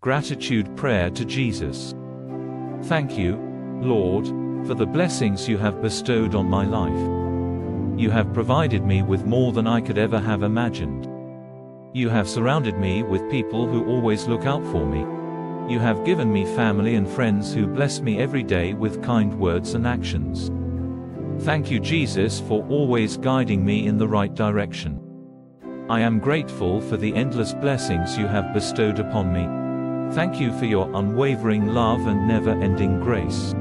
Gratitude prayer to Jesus. Thank you, Lord, for the blessings you have bestowed on my life. You have provided me with more than I could ever have imagined. You have surrounded me with people who always look out for me. You have given me family and friends who bless me every day with kind words and actions. Thank you, Jesus, for always guiding me in the right direction. I am grateful for the endless blessings you have bestowed upon me. Thank you for your unwavering love and never-ending grace.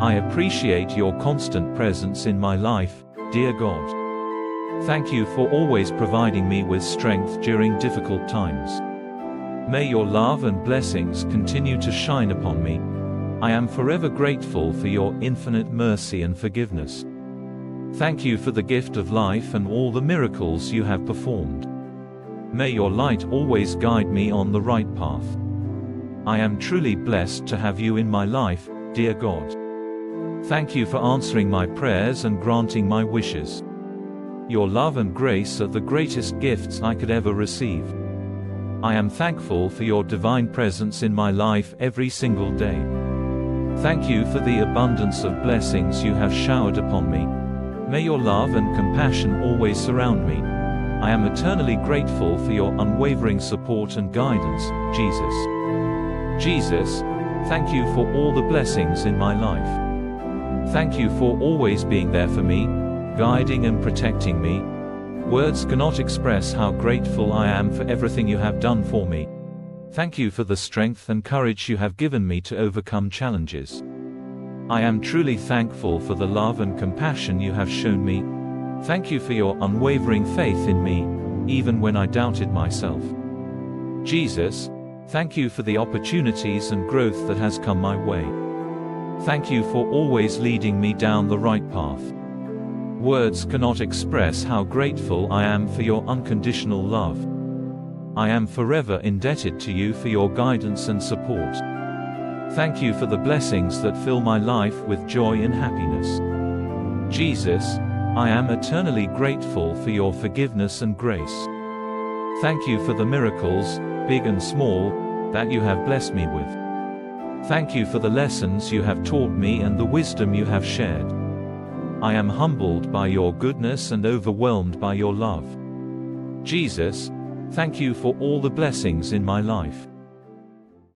I appreciate your constant presence in my life, dear God. Thank you for always providing me with strength during difficult times. May your love and blessings continue to shine upon me. I am forever grateful for your infinite mercy and forgiveness. Thank you for the gift of life and all the miracles you have performed. May your light always guide me on the right path. I am truly blessed to have you in my life, dear God. Thank you for answering my prayers and granting my wishes. Your love and grace are the greatest gifts I could ever receive. I am thankful for your divine presence in my life every single day. Thank you for the abundance of blessings you have showered upon me. May your love and compassion always surround me. I am eternally grateful for your unwavering support and guidance, Jesus. Jesus, thank you for all the blessings in my life. Thank you for always being there for me, guiding and protecting me. Words cannot express how grateful I am for everything you have done for me. Thank you for the strength and courage you have given me to overcome challenges. I am truly thankful for the love and compassion you have shown me. Thank you for your unwavering faith in me, even when I doubted myself. Jesus, Thank you for the opportunities and growth that has come my way. Thank you for always leading me down the right path. Words cannot express how grateful I am for your unconditional love. I am forever indebted to you for your guidance and support. Thank you for the blessings that fill my life with joy and happiness. Jesus, I am eternally grateful for your forgiveness and grace. Thank you for the miracles, big and small, that you have blessed me with. Thank you for the lessons you have taught me and the wisdom you have shared. I am humbled by your goodness and overwhelmed by your love. Jesus, thank you for all the blessings in my life.